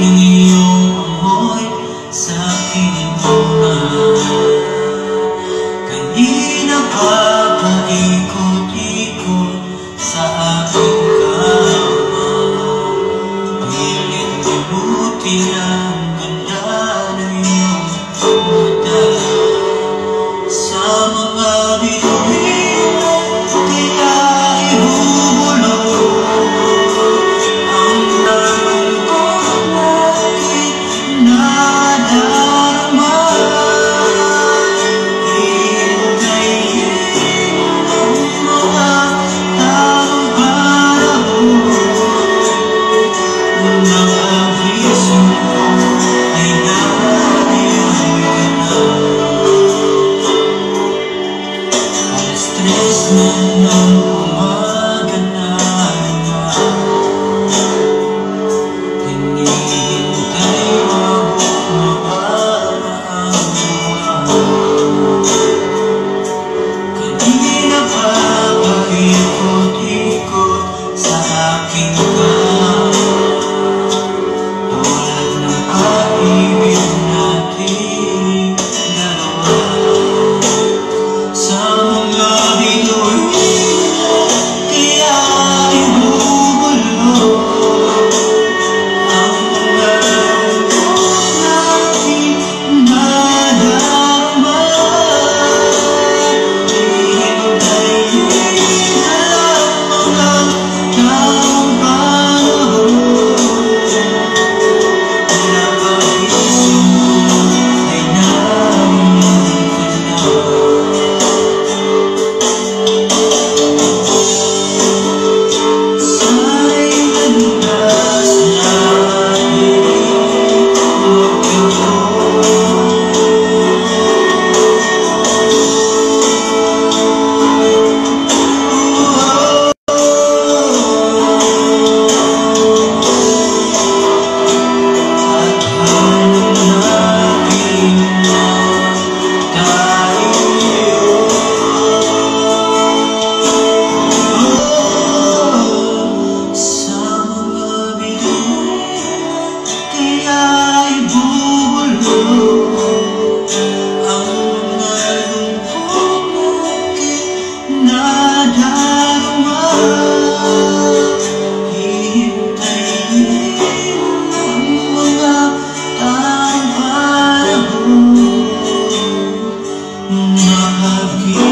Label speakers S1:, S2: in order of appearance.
S1: me. love you.